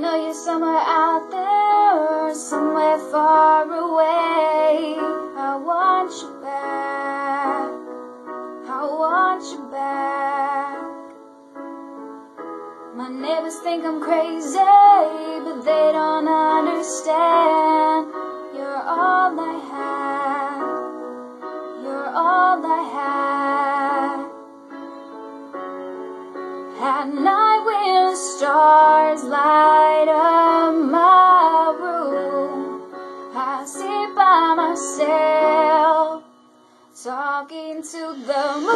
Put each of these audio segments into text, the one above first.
know you're somewhere out there, somewhere far away. I want you back. I want you back. My neighbors think I'm crazy, but they don't understand. You're all I have. You're all I have. At night talking to the moon,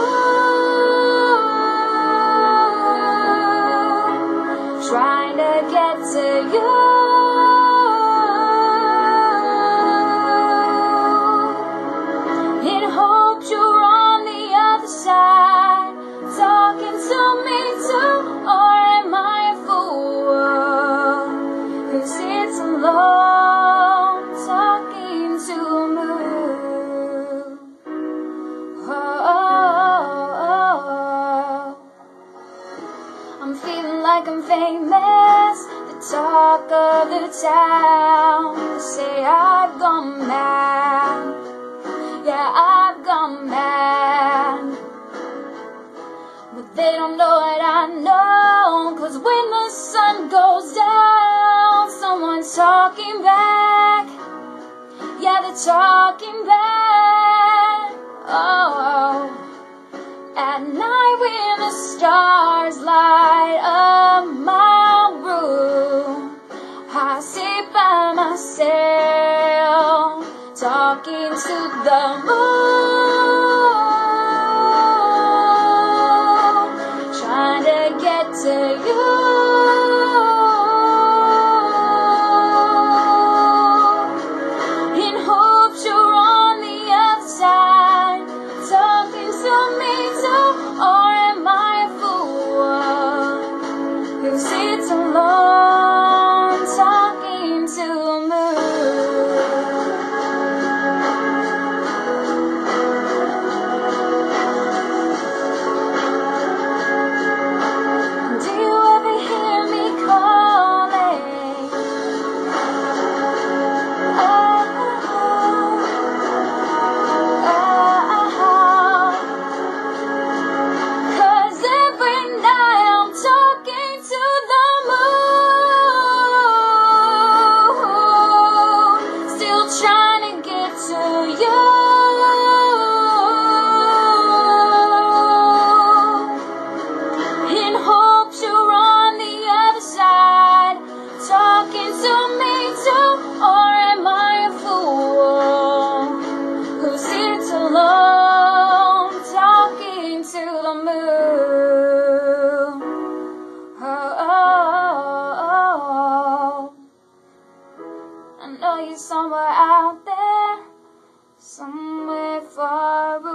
trying to get to you. Like I'm famous, the talk of the town. They say I've gone mad. Yeah, I've gone mad. But they don't know what I know. Cause when the sun goes down, someone's talking back. Yeah, they're talking back. Oh, at night when the stars talking to the moon, trying to get to you. somewhere out there, somewhere far away.